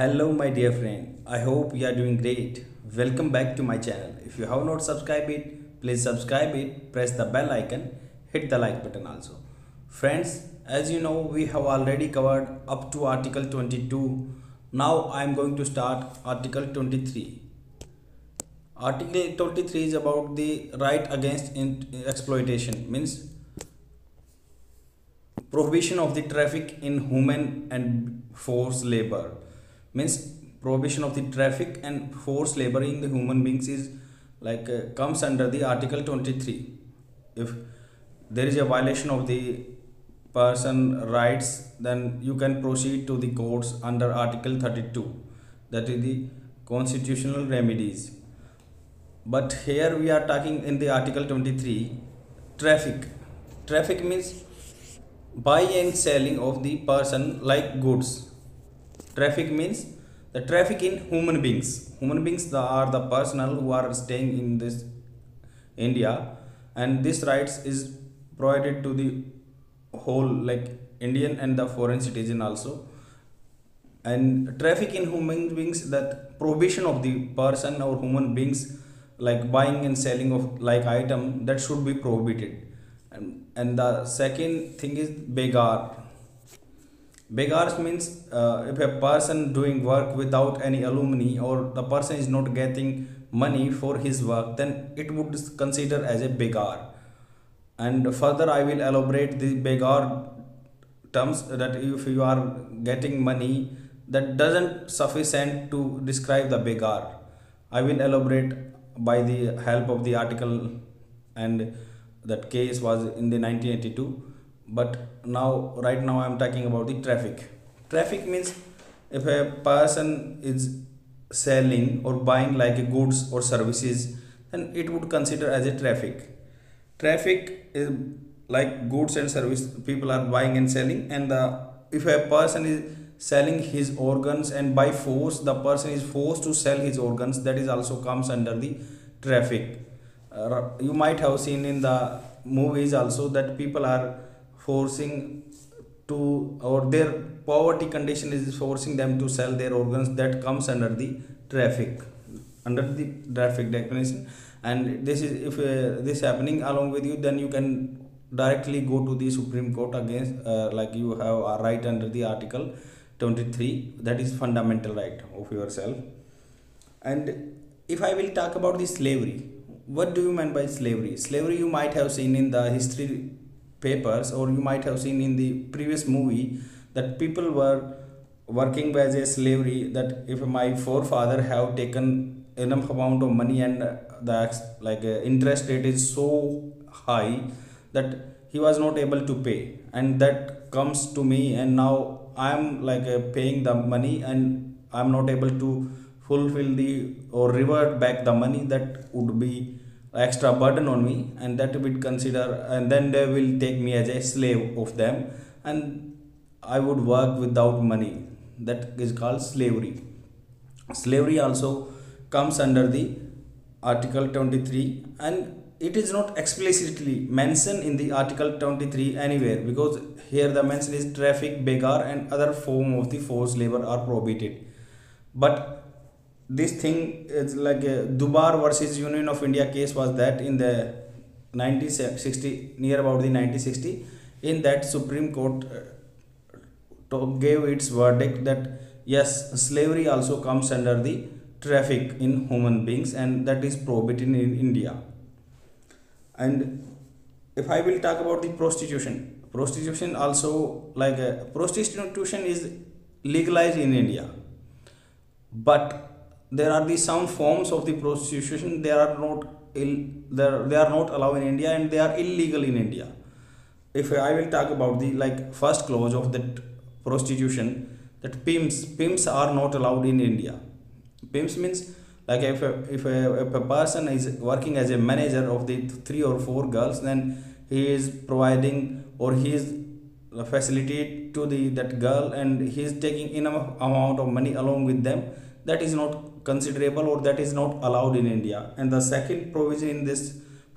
Hello, my dear friend. I hope you are doing great. Welcome back to my channel. If you have not subscribed it, please subscribe it, press the bell icon, hit the like button also. Friends, as you know, we have already covered up to Article 22. Now I am going to start Article 23. Article 23 is about the right against in- exploitation, means prohibition of the traffic in human and forced labor means prohibition of the traffic and forced labor in the human beings is like uh, comes under the article 23 if there is a violation of the person rights then you can proceed to the courts under article 32 that is the constitutional remedies. But here we are talking in the article 23 traffic. Traffic means buying and selling of the person like goods traffic means the traffic in human beings. Human beings are the personnel who are staying in this india. And this rights is provided to the whole like indian and the foreign citizen also. And traffic in human beings that prohibition of the person or human beings like buying and selling of like item that should be prohibited. And, and the second thing is begar begars means uh, if a person doing work without any alumni or the person is not getting money for his work then it would consider as a begar. And further i will elaborate the begar terms that if you are getting money that doesn't sufficient to describe the begar. I will elaborate by the help of the article and that case was in the 1982 but now right now i'm talking about the traffic. Traffic means if a person is selling or buying like goods or services then it would consider as a traffic. Traffic is like goods and service people are buying and selling and the if a person is selling his organs and by force the person is forced to sell his organs that is also comes under the traffic. Uh, you might have seen in the movies also that people are forcing to or their poverty condition is forcing them to sell their organs that comes under the traffic under the traffic definition. And this is if uh, this happening along with you then you can directly go to the supreme court against uh, like you have a right under the article 23 that is fundamental right of yourself. And if i will talk about the slavery what do you mean by slavery? Slavery you might have seen in the history papers or you might have seen in the previous movie that people were working as a slavery that if my forefather have taken enough amount of money and the like uh, interest rate is so high that he was not able to pay. And that comes to me and now i am like uh, paying the money and i am not able to fulfill the or revert back the money that would be extra burden on me and that would consider and then they will take me as a slave of them. And i would work without money. That is called slavery. Slavery also comes under the article 23 and it is not explicitly mentioned in the article 23 anywhere because here the mention is traffic begar and other form of the forced labor are prohibited. But this thing is like a Dubar versus Union of India case was that in the 1960 near about the 1960 in that Supreme Court uh, gave its verdict that yes slavery also comes under the traffic in human beings and that is prohibited in India. And if I will talk about the prostitution prostitution also like uh, prostitution is legalized in India. But there are the some forms of the prostitution they are not ill they are not allowed in india and they are illegal in india. If i will talk about the like first clause of that prostitution that pimps pimps are not allowed in india. Pimps means like if a, if a, if a person is working as a manager of the three or four girls then he is providing or he is facilitate to the that girl and he is taking enough amount of money along with them. That is not considerable or that is not allowed in India. And the second provision in this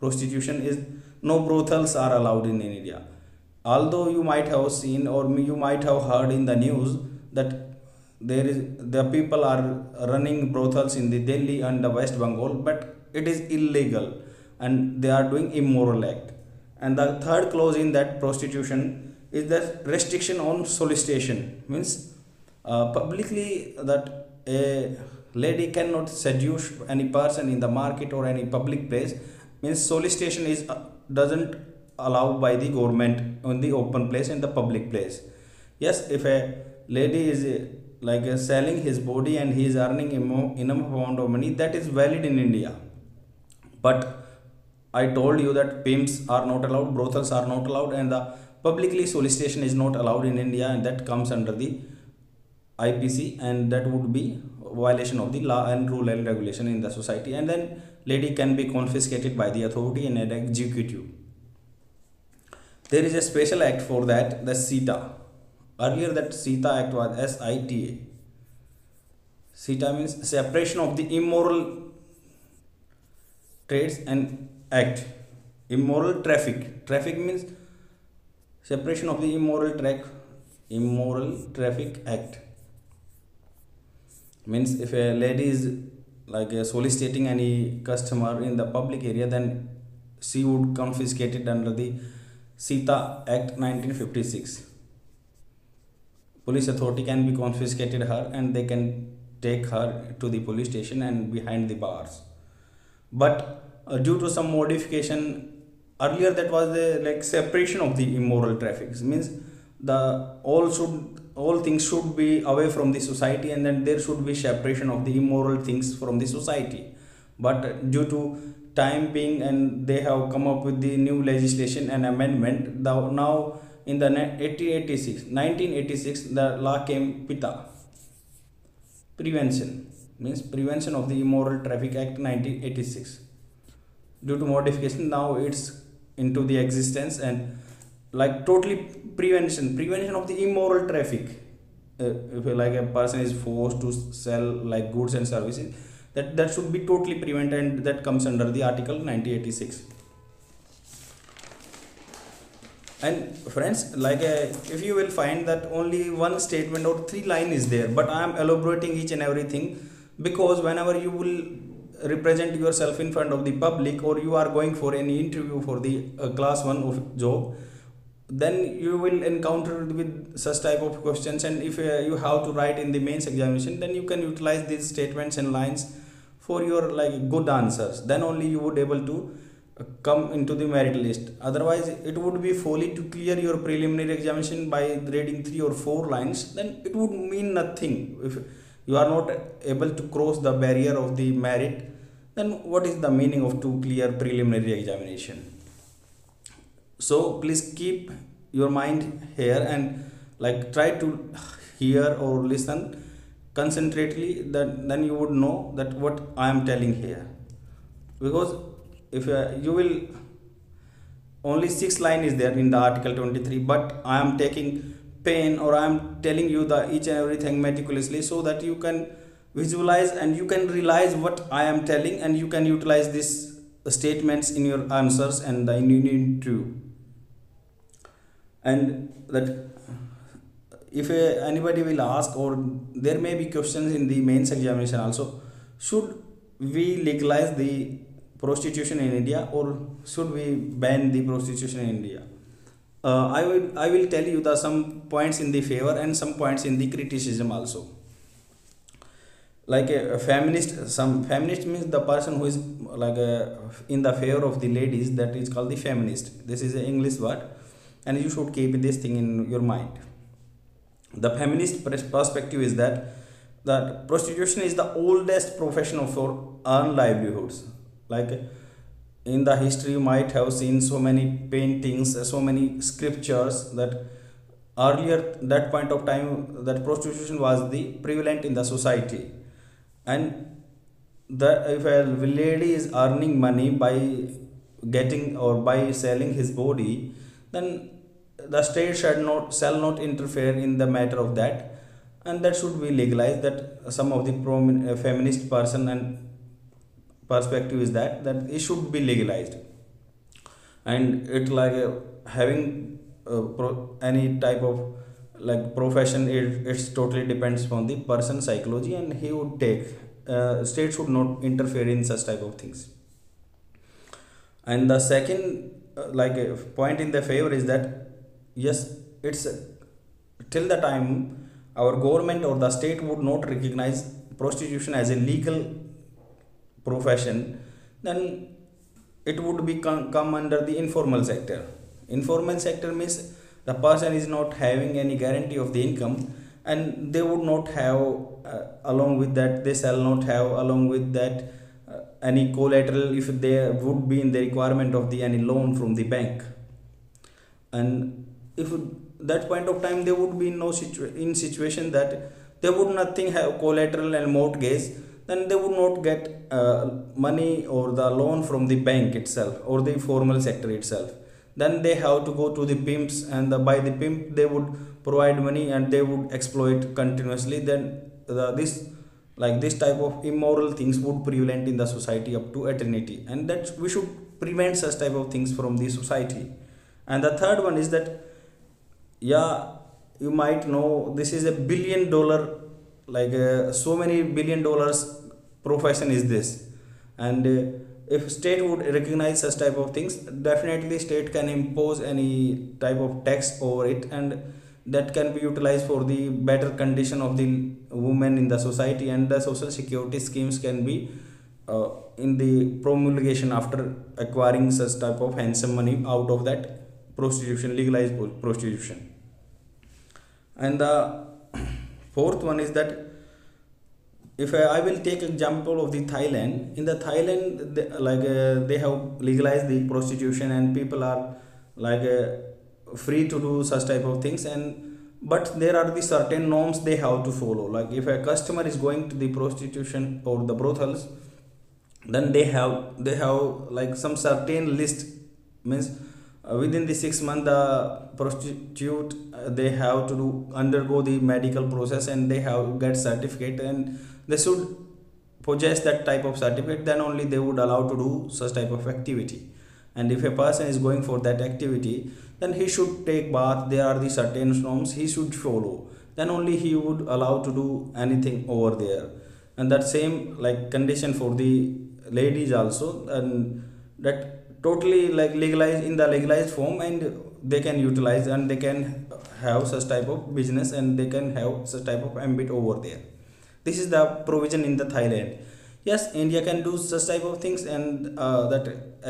prostitution is no brothels are allowed in India. Although you might have seen or you might have heard in the news that there is the people are running brothels in the Delhi and the West Bengal, but it is illegal and they are doing immoral act. And the third clause in that prostitution is the restriction on solicitation means uh, publicly that a lady cannot seduce any person in the market or any public place means solicitation is uh, doesn't allowed by the government on the open place in the public place. Yes if a lady is uh, like uh, selling his body and he is earning enough amount of money that is valid in india. But i told you that pimps are not allowed brothels are not allowed and the publicly solicitation is not allowed in india and that comes under the IPC and that would be violation of the law and rule and regulation in the society and then lady can be confiscated by the authority and executive. There is a special act for that, the SITA. Earlier that SITA act was S-I-T-A. SITA means separation of the immoral trades and act. Immoral traffic. Traffic means separation of the immoral track immoral traffic act means if a lady is like uh, soliciting any customer in the public area then she would confiscate it under the Sita Act 1956 police authority can be confiscated her and they can take her to the police station and behind the bars. But uh, due to some modification earlier that was the like separation of the immoral traffic means the all should all things should be away from the society and then there should be separation of the immoral things from the society. But due to time being and they have come up with the new legislation and amendment the, now in the 1886 1986 the law came pita. Prevention means prevention of the immoral traffic act 1986 due to modification now it's into the existence and like totally prevention. Prevention of the immoral traffic. Uh, if like a person is forced to sell like goods and services that that should be totally prevented and that comes under the article 1986 and friends like uh, if you will find that only one statement or three line is there but i am elaborating each and everything because whenever you will represent yourself in front of the public or you are going for any interview for the uh, class 1 of job then you will encounter with such type of questions. And if uh, you have to write in the mains examination then you can utilize these statements and lines for your like good answers. Then only you would able to uh, come into the merit list. Otherwise it would be folly to clear your preliminary examination by reading three or four lines. Then it would mean nothing. If you are not able to cross the barrier of the merit then what is the meaning of to clear preliminary examination so please keep your mind here and like try to hear or listen concentrately that then you would know that what i am telling here. Because if uh, you will only six line is there in the article 23 but i am taking pain or i am telling you the each and everything meticulously so that you can visualize and you can realize what i am telling and you can utilize these statements in your answers and the in your interview and that if uh, anybody will ask or there may be questions in the mains examination also should we legalize the prostitution in india or should we ban the prostitution in india? Uh, i will i will tell you the some points in the favor and some points in the criticism also. Like a, a feminist some feminist means the person who is like a, in the favor of the ladies that is called the feminist. This is an english word and you should keep this thing in your mind. The feminist perspective is that that prostitution is the oldest profession for earn livelihoods. Like in the history you might have seen so many paintings so many scriptures that earlier that point of time that prostitution was the prevalent in the society. And the if a lady is earning money by getting or by selling his body then the state should not shall not interfere in the matter of that. And that should be legalized that some of the promin- uh, feminist person and perspective is that that it should be legalized. And it like uh, having uh, pro- any type of like profession it it's totally depends on the person psychology and he would take uh, state should not interfere in such type of things. And the second uh, like uh, point in the favor is that yes it's till the time our government or the state would not recognize prostitution as a legal profession then it would be come, come under the informal sector. Informal sector means the person is not having any guarantee of the income and they would not have uh, along with that they shall not have along with that uh, any collateral if they would be in the requirement of the any loan from the bank. And if that point of time they would be in no situ- in situation that they would nothing have collateral and mortgage then they would not get uh, money or the loan from the bank itself or the formal sector itself. Then they have to go to the pimps and the, by the pimp they would provide money and they would exploit continuously. Then the, this like this type of immoral things would prevalent in the society up to eternity. And that we should prevent such type of things from the society. And the third one is that yeah you might know this is a billion dollar like uh, so many billion dollars profession is this. And uh, if state would recognize such type of things definitely state can impose any type of tax over it and that can be utilized for the better condition of the women in the society and the social security schemes can be uh, in the promulgation after acquiring such type of handsome money out of that prostitution legalized prostitution and the fourth one is that if I, I will take example of the Thailand. In the Thailand they, like uh, they have legalized the prostitution and people are like uh, free to do such type of things. And but there are the certain norms they have to follow. Like if a customer is going to the prostitution or the brothels then they have they have like some certain list. Means uh, within the six month the prostitute uh, they have to do undergo the medical process and they have get certificate and they should possess that type of certificate then only they would allow to do such type of activity. And if a person is going for that activity then he should take bath. There are the certain norms he should follow. Then only he would allow to do anything over there. And that same like condition for the ladies also. And that totally like legalized in the legalized form and they can utilize and they can have such type of business and they can have such type of ambit over there. This is the provision in the thailand. Yes india can do such type of things and uh, that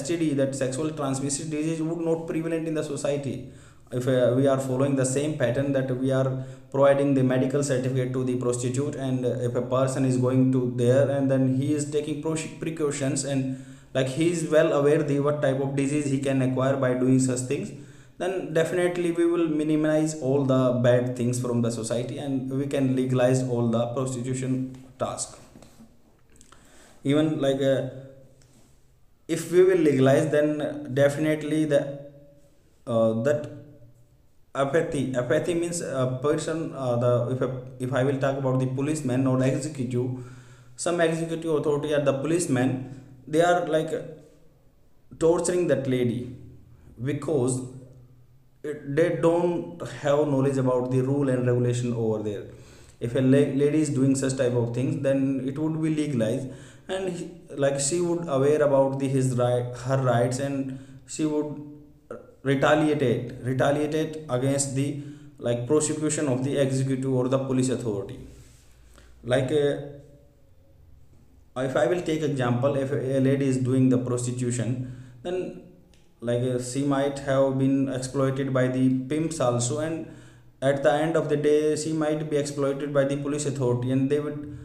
std that sexual transmitted disease would not prevalent in the society. If uh, we are following the same pattern that we are providing the medical certificate to the prostitute and if a person is going to there and then he is taking precautions and like he is well aware the what type of disease he can acquire by doing such things. Then definitely we will minimize all the bad things from the society and we can legalize all the prostitution task. Even like uh, if we will legalize then definitely the uh, that apathy apathy means a person uh, the if, if i will talk about the policeman or executive some executive authority or the policeman they are like torturing that lady because they don't have knowledge about the rule and regulation over there. If a lady is doing such type of things then it would be legalized. And he, like she would aware about the his right her rights and she would retaliate retaliate against the like prosecution of the executive or the police authority. Like uh, if i will take example if a lady is doing the prostitution then like uh, she might have been exploited by the pimps also and at the end of the day she might be exploited by the police authority and they would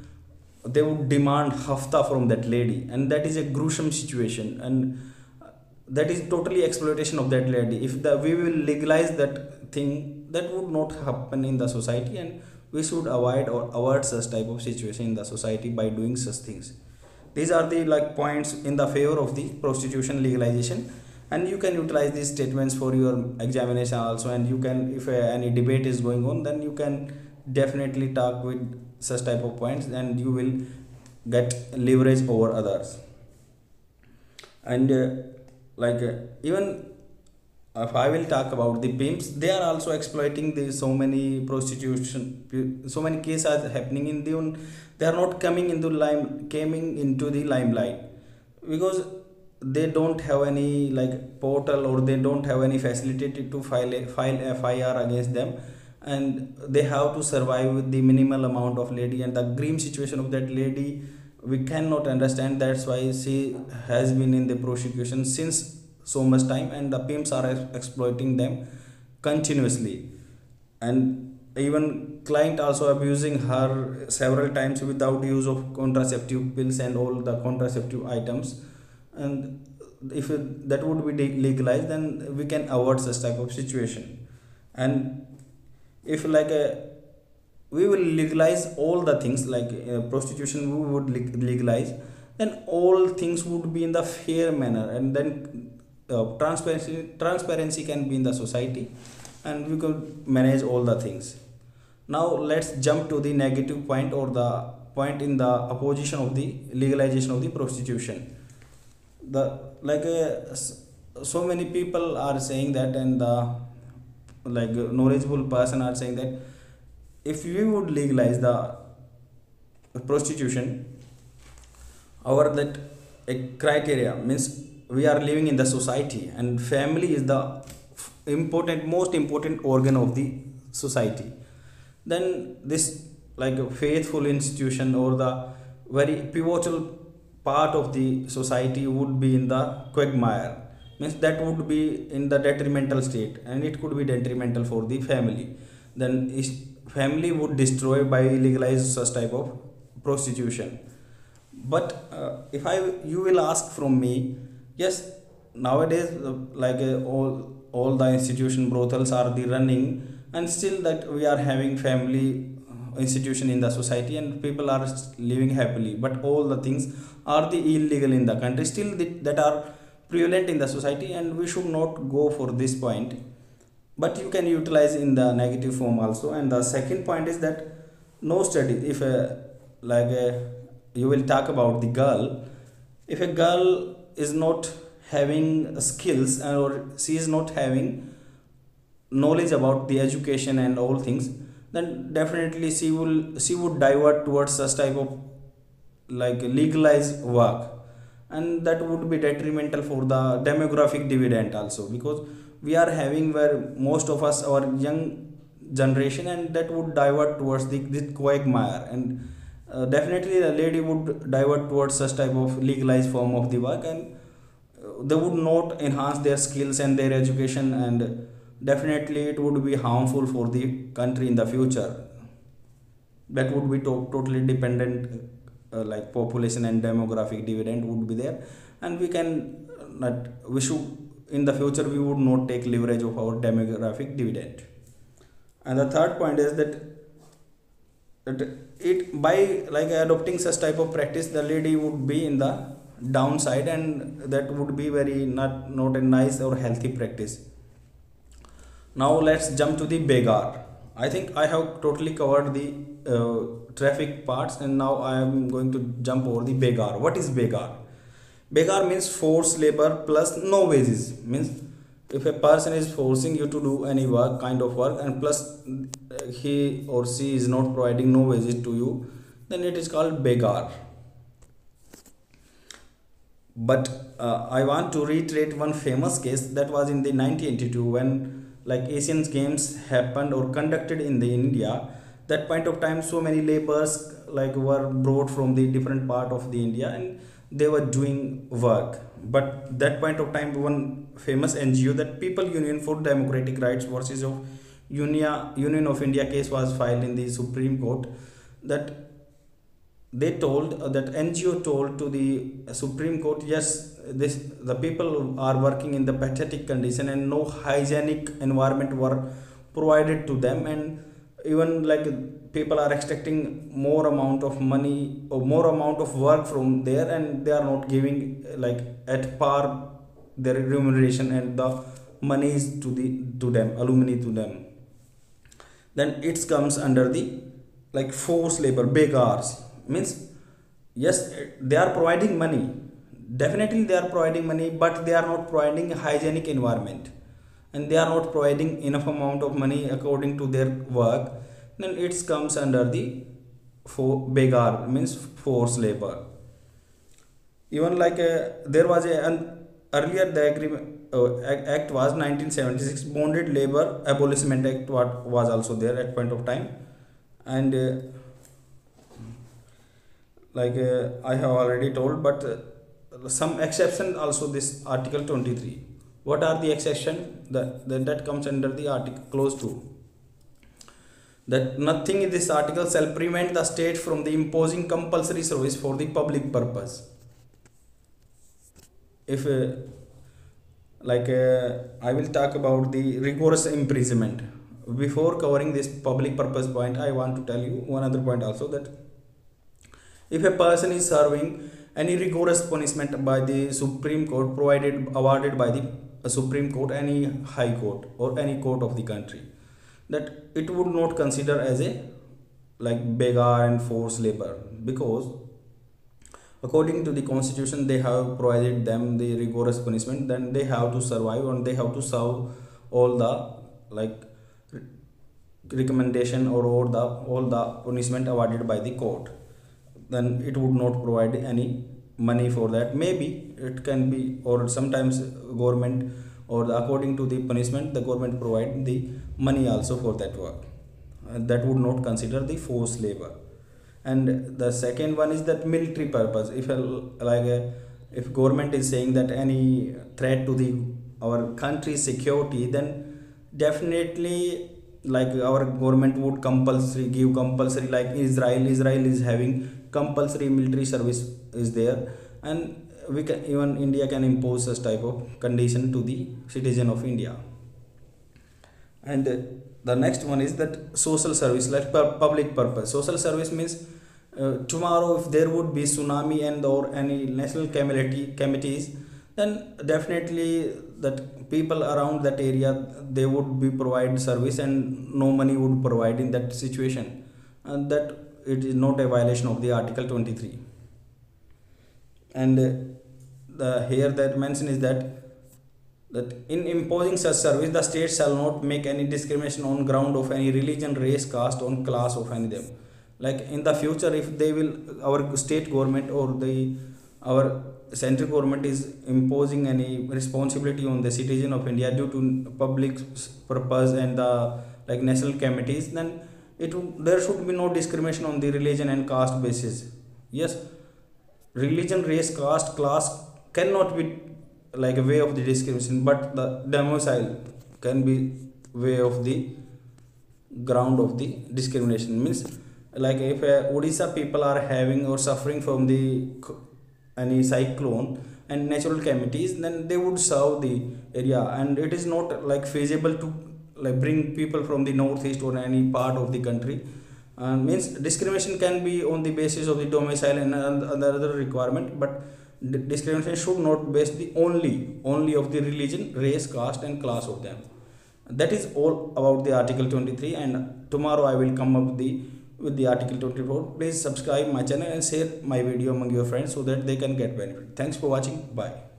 they would demand hafta from that lady and that is a gruesome situation and that is totally exploitation of that lady. If the we will legalize that thing that would not happen in the society and we should avoid or avoid such type of situation in the society by doing such things. These are the like points in the favor of the prostitution legalization. And you can utilize these statements for your examination also. And you can if uh, any debate is going on then you can definitely talk with such type of points and you will get leverage over others. And uh, like uh, even if I will talk about the pimps, they are also exploiting the so many prostitution, so many cases are happening in the. They are not coming into lime, coming into the limelight because they don't have any like portal or they don't have any facility to file a, file FIR against them, and they have to survive with the minimal amount of lady and the grim situation of that lady. We cannot understand. That's why she has been in the prosecution since so much time and the pimps are exploiting them continuously. And even client also abusing her several times without use of contraceptive pills and all the contraceptive items. And if that would be legalized then we can avoid such type of situation. And if like a we will legalize all the things like uh, prostitution we would legalize then all things would be in the fair manner. And then uh, transparency transparency can be in the society and we could manage all the things. Now let's jump to the negative point or the point in the opposition of the legalization of the prostitution. The like uh, so many people are saying that and the like knowledgeable person are saying that if we would legalize the prostitution our that a criteria means we are living in the society and family is the important most important organ of the society. Then this like a faithful institution or the very pivotal part of the society would be in the quagmire. Means that would be in the detrimental state and it could be detrimental for the family. Then is family would destroy by legalize such type of prostitution. But uh, if i you will ask from me yes nowadays like uh, all all the institution brothels are the running and still that we are having family uh, institution in the society and people are living happily. But all the things are the illegal in the country. Still the, that are prevalent in the society and we should not go for this point. But you can utilize in the negative form also. And the second point is that no study. If a, uh, like a, you will talk about the girl. If a girl is not having skills or she is not having knowledge about the education and all things then definitely she will she would divert towards such type of like legalized work. And that would be detrimental for the demographic dividend also because we are having where most of us our young generation and that would divert towards the, the quagmire and uh, definitely the lady would divert towards such type of legalized form of the work and uh, they would not enhance their skills and their education and definitely it would be harmful for the country in the future. That would be to- totally dependent uh, like population and demographic dividend would be there and we can uh, not we should in the future we would not take leverage of our demographic dividend. And the third point is that it by like adopting such type of practice the lady would be in the downside and that would be very not not a nice or healthy practice. Now let's jump to the begar i think i have totally covered the uh, traffic parts and now i am going to jump over the begar what is begar begar means forced labor plus no wages. Means if a person is forcing you to do any work kind of work and plus he or she is not providing no wages to you then it is called begar. But uh, i want to reiterate one famous case that was in the 1982 when like asian games happened or conducted in the india. That point of time so many laborers like were brought from the different part of the india and they were doing work but that point of time one famous ngo that people union for democratic rights versus of union union of india case was filed in the supreme court that they told uh, that ngo told to the supreme court yes this the people are working in the pathetic condition and no hygienic environment were provided to them. And even like people are expecting more amount of money or more amount of work from there and they are not giving like at par their remuneration and the monies to the to them alumni to them. Then it comes under the like forced labor begars means yes they are providing money. Definitely they are providing money but they are not providing hygienic environment and they are not providing enough amount of money according to their work then it comes under the for begar means forced labor. Even like a, there was a an earlier the agreement uh, act was 1976 bonded labor abolishment act what was also there at point of time. And uh, like uh, i have already told but uh, some exception also this article 23 what are the exception? That that, that comes under the article close to that nothing in this article shall prevent the state from the imposing compulsory service for the public purpose. If uh, like uh, i will talk about the rigorous imprisonment. Before covering this public purpose point i want to tell you one other point also that if a person is serving any rigorous punishment by the supreme court provided awarded by the uh, supreme court any high court or any court of the country that it would not consider as a like begar and forced labor because according to the constitution they have provided them the rigorous punishment then they have to survive and they have to serve all the like recommendation or all the all the punishment awarded by the court. Then it would not provide any money for that. Maybe it can be or sometimes government or the, according to the punishment the government provide the money also for that work. Uh, that would not consider the forced labor. And the second one is that military purpose. If a, like a, if government is saying that any threat to the our country's security then definitely like our government would compulsory give compulsory like israel israel is having compulsory military service is there. And we can even india can impose such type of condition to the citizen of india. And the next one is that social service like public purpose. Social service means uh, tomorrow if there would be tsunami and or any national calamity committees then definitely that people around that area they would be provide service and no money would provide in that situation. And that it is not a violation of the article 23 and uh, the here that mention is that that in imposing such service the state shall not make any discrimination on ground of any religion race caste or class of any them. Like in the future if they will our state government or the our central government is imposing any responsibility on the citizen of india due to public purpose and the like national committees then it there should be no discrimination on the religion and caste basis. Yes. Religion race caste class cannot be like a way of the discrimination but the domicile can be way of the ground of the discrimination. Means like if uh, odisha people are having or suffering from the any cyclone and natural calamities then they would serve the area. And it is not like feasible to like bring people from the northeast or any part of the country. Uh, means discrimination can be on the basis of the domicile and other requirement but discrimination should not base the only only of the religion race caste and class of them. That is all about the article 23 and tomorrow i will come up the with the article 24 please subscribe my channel and share my video among your friends so that they can get benefit. Thanks for watching. Bye